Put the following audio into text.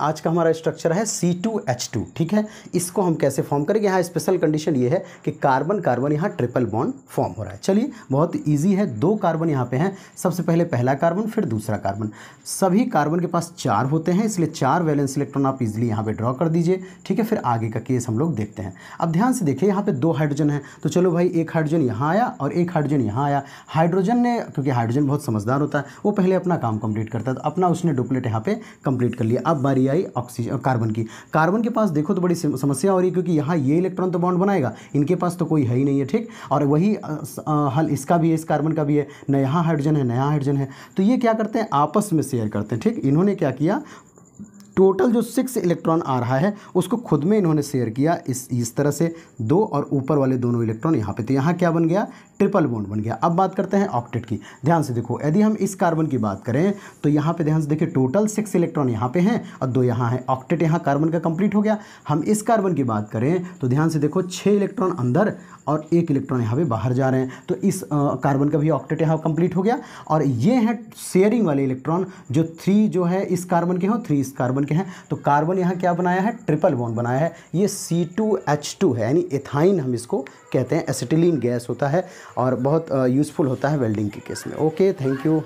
आज का हमारा स्ट्रक्चर है सी टू एच टू ठीक है? इसको हम कैसे फॉर्म करेंगे? यहाँ स्पेशल कंडीशन ये है कि कार्बन कार्बन यहाँ ट्रिपल बॉन्ड फॉर्म हो रहा है। चलिए, बहुत ईजी है। दो कार्बन यहाँ पे हैं। सबसे पहले पहला कार्बन फिर दूसरा कार्बन सभी कार्बन के पास चार होते हैं, इसलिए चार वैलेंस इलेक्ट्रॉन आप इजिली यहाँ पर ड्रॉ कर दीजिए, ठीक है? फिर आगे का केस हम लोग देखते हैं। अब ध्यान से देखिए, यहाँ पर दो हाइड्रोजन है। तो चलो भाई, एक हाइड्रोजन यहाँ आया और एक हाइड्रोजन यहाँ आया। हाइड्रोजन ने, क्योंकि हाइड्रोजन बहुत समझदार होता है, वो पहले अपना काम कंप्लीट करता है तो अपना उसने डुप्लेट यहाँ पे कंप्लीट कर लिया। अब बारी आई ऑक्सीजन कार्बन की। कार्बन के पास देखो तो बड़ी समस्या हो रही है क्योंकि यहाँ ये इलेक्ट्रॉन तो बॉन्ड बनाएगा, इनके पास तो कोई है ही नहीं है, ठीक? और वही हल इसका भी है, इस कार्बन का भी है नया हाइड्रोजन है नया हाइड्रोजन है। तो ये क्या करते हैं? आपस में शेयर करते हैं, ठीक? इन्होंने क्या किया? टोटल जो सिक्स इलेक्ट्रॉन आ रहा है, उसको खुद में इन्होंने शेयर किया। इस इस तरह से दो और ऊपर वाले दोनों इलेक्ट्रॉन यहाँ पे तो यहाँ क्या बन गया? ट्रिपल बॉन्ड बन गया। अब बात करते हैं ऑक्टेट की। ध्यान से देखो, यदि हम इस कार्बन की बात करें तो यहाँ पे ध्यान से देखिए, टोटल सिक्स इलेक्ट्रॉन यहाँ पे हैं और दो यहाँ हैं। ऑक्टेट यहाँ कार्बन का कंप्लीट हो गया। हम इस कार्बन की बात करें तो ध्यान से देखो छः इलेक्ट्रॉन अंदर और एक इलेक्ट्रॉन यहाँ पे बाहर जा रहे हैं। तो इस कार्बन का भी ऑक्टेट यहाँ कंप्लीट हो गया। और ये हैं शेयरिंग वाले इलेक्ट्रॉन, जो थ्री जो है इस कार्बन के हों थ्री इस कार्बन के हैं। तो कार्बन यहाँ क्या बनाया है? ट्रिपल बॉन्ड बनाया है। ये सी टू एच टू है, यानी एथाइन हम इसको कहते हैं, एसिटिलीन गैस होता है और बहुत यूज़फुल होता है वेल्डिंग के केस में। Okay thank you